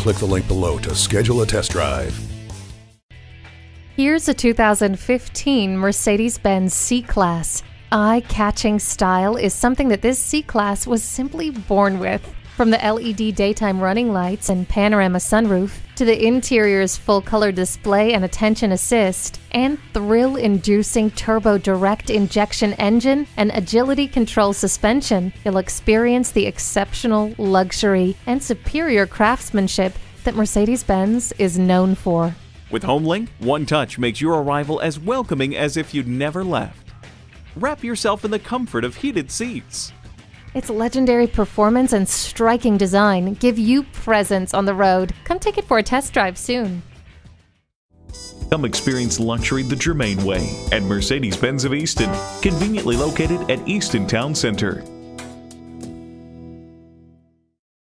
click the link below to schedule a test drive. Here's a 2015 Mercedes-Benz C-Class. Eye-catching style is something that this C-Class was simply born with. From the LED daytime running lights and panorama sunroof, to the interior's full color display and attention assist, and thrill inducing turbo direct injection engine and agility control suspension, you'll experience the exceptional luxury and superior craftsmanship that Mercedes Benz is known for. With HomeLink, One Touch makes your arrival as welcoming as if you'd never left. Wrap yourself in the comfort of heated seats. Its legendary performance and striking design give you presence on the road. Come take it for a test drive soon. Come experience luxury the Germain way at Mercedes Benz of Easton, conveniently located at Easton Town Center.